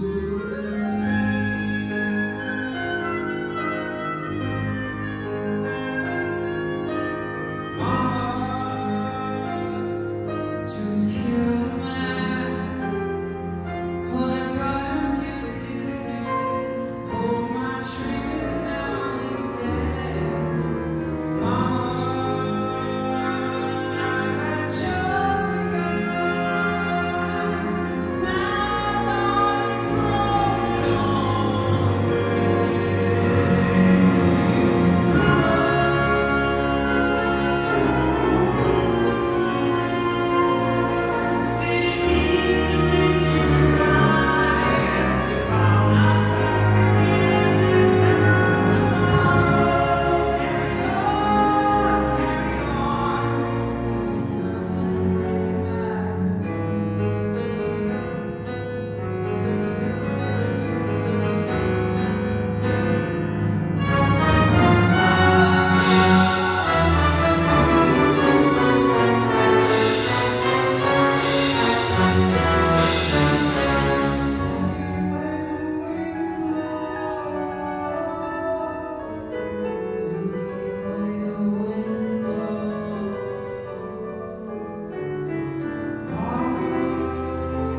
Jesus.